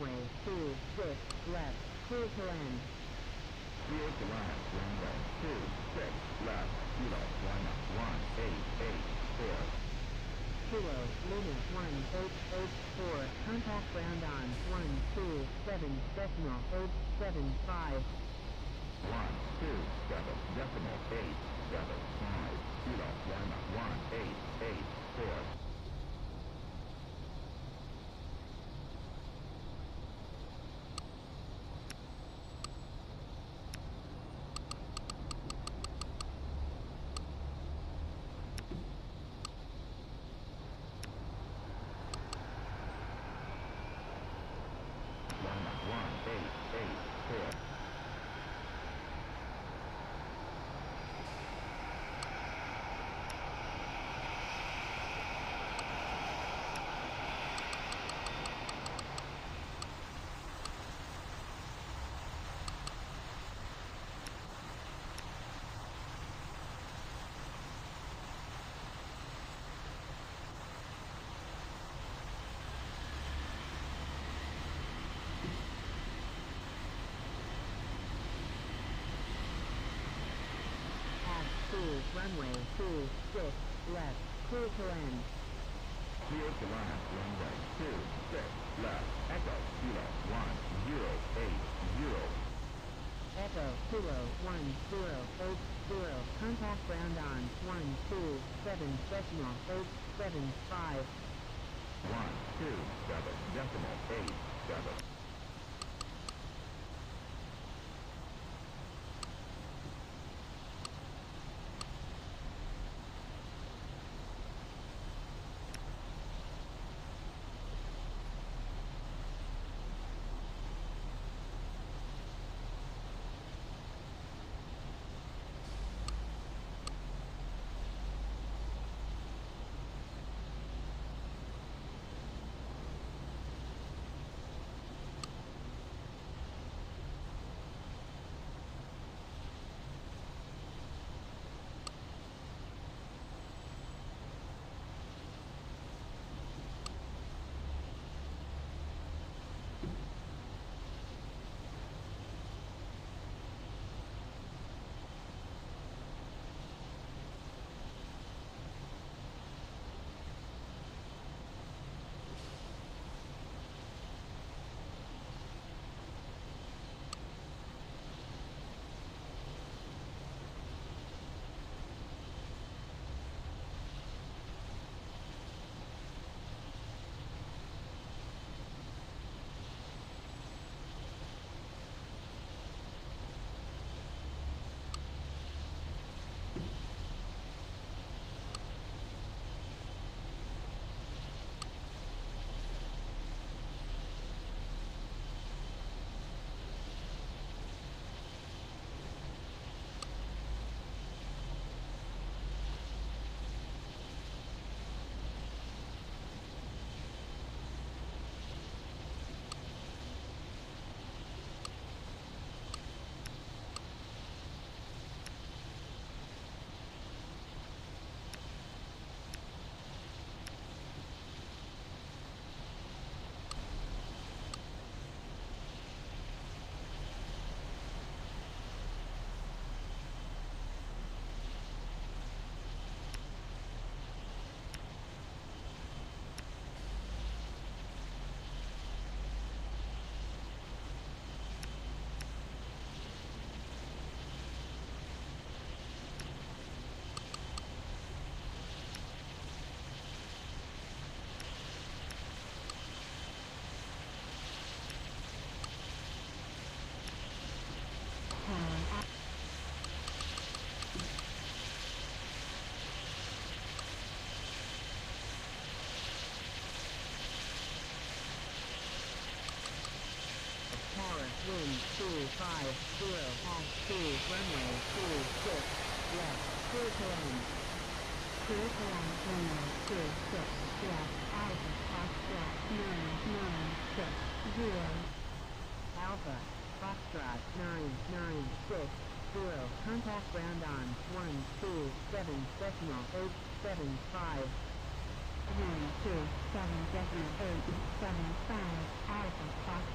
runway 2, six left, clear to land. Clear to land, runway 2, six left, kilo 11884. Kilo, limit 1884, contact ground on 127 decimal 875. 127 decimal 875, kilo 11884. Runway 26 left, clear to land. Clear to land, runway two, six, left, echo, kilo, one, zero, eight, zero. Echo, Kilo 1080, contact ground on 127 decimal 875. One, two, seven, decimal, eight, seven. 250 at 2, runway 26, left, clear to land. Clear to land, runway 26, left, Alpha, Foxtrot 9960. Alpha, Foxtrot 9960, contact ground on 127 decimal 875. 127 decimal 875,